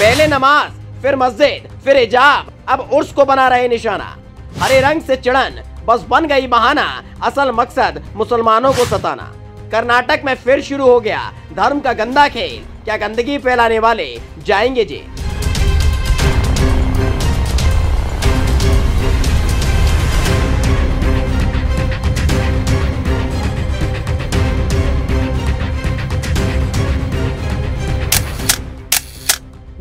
पहले नमाज़, फिर मस्जिद, फिर हिजाब। अब उर्स को बना रहे निशाना। हरे रंग से चिड़न, बस बन गई बहाना, असल मकसद मुसलमानों को सताना। कर्नाटक में फिर शुरू हो गया धर्म का गंदा खेल। क्या गंदगी फैलाने वाले जाएँगे जेल?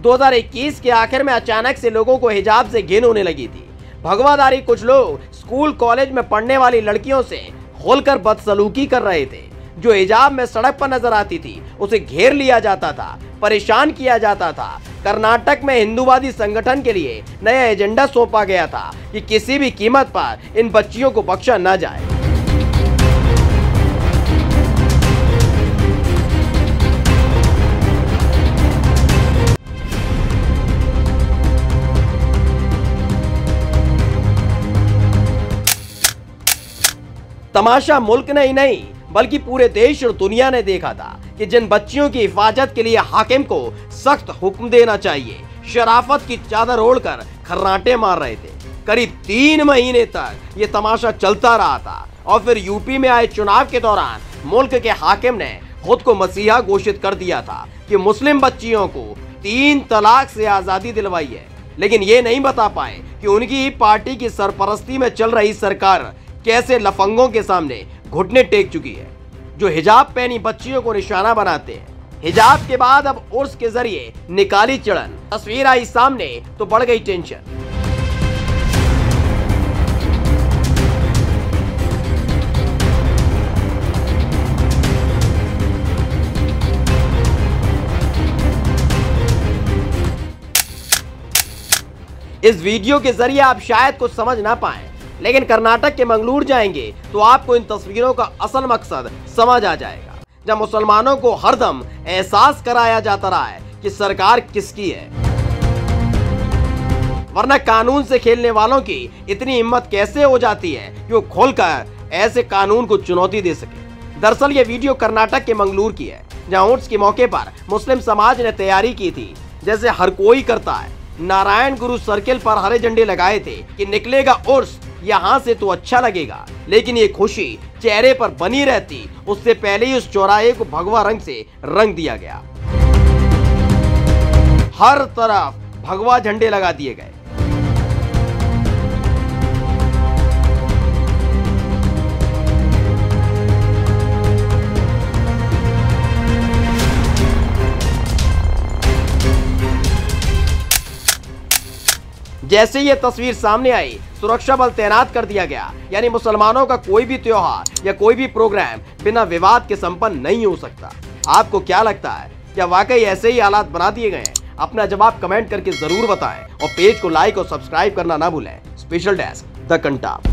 2021 के आखिर में अचानक से लोगों को हिजाब से घिन होने लगी थी। भगवादारी कुछ लोग स्कूल, कॉलेज में पढ़ने वाली लड़कियों से खोलकर बदसलूकी कर रहे थे। जो हिजाब में सड़क पर नज़र आती थी, उसे घेर लिया जाता था, परेशान किया जाता था। कर्नाटक में हिंदूवादी संगठन के लिए नया एजेंडा सौंपा गया था कि किसी भी कीमत पर इन बच्चियों को बख्शा न जाए। तमाशा मुल्क ने ही नहीं, बल्कि पूरे देश और दुनिया ने देखा था कि जिन बच्चियों की हिफाजत के लिए हाकिम को सख्त हुक्म देना चाहिए, शराफत की चादर ओढ़कर खर्राटे मार रहे थे। करीब तीन महीने तक ये तमाशा चलता रहा था और फिर यूपी में आए चुनाव के दौरान मुल्क के हाकिम ने खुद को मसीहा घोषित कर दिया था कि मुस्लिम बच्चियों को तीन तलाक से आज़ादी दिलवाई है। लेकिन ये नहीं बता पाए कि उनकी पार्टी की सरपरस्ती में चल रही सरकार कैसे लफंगों के सामने घुटने टेक चुकी है, जो हिजाब पहनी बच्चियों को निशाना बनाते हैं। हिजाब के बाद अब उर्स के ज़रिए निकाली चढ़न तस्वीर आई सामने तो बढ़ गई टेंशन। इस वीडियो के ज़रिए आप शायद कुछ समझ ना पाए। लेकिन कर्नाटक के मंगलूर जाएँगे तो आपको इन तस्वीरों का असल मकसद समझ आ जाएगा। जब मुसलमानों को हरदम एहसास कराया जाता रहा है कि सरकार किसकी है। वरना कानून से खेलने वालों की इतनी हिम्मत कैसे हो जाती है कि वो खोलकर ऐसे कानून को चुनौती दे सके? दरअसल ये वीडियो कर्नाटक के मंगलूर की है, जहाँ उर्स के मौके पर मुस्लिम समाज ने तैयारी की थी, जैसे हर कोई करता है। नारायण गुरु सर्किल पर हरे झंडे लगाए थे कि निकलेगा उर्स यहाँ से तो अच्छा लगेगा, लेकिन ये खुशी चेहरे पर बनी रहती, उससे पहले ही उस चौराहे को भगवा रंग से रंग दिया गया। हर तरफ़ भगवा झंडे लगा दिए गए। जैसे ये तस्वीर सामने आई, सुरक्षा बल तैनात कर दिया गया। यानी मुसलमानों का कोई भी त्योहार या कोई भी प्रोग्राम बिना विवाद के संपन्न नहीं हो सकता। आपको क्या लगता है? क्या वाकई ऐसे ही हालात बना दिए गए अपना जवाब कमेंट करके ज़रूर बताएँ और पेज को लाइक और सब्सक्राइब करना ना भूलें। Special desk, the Kantap.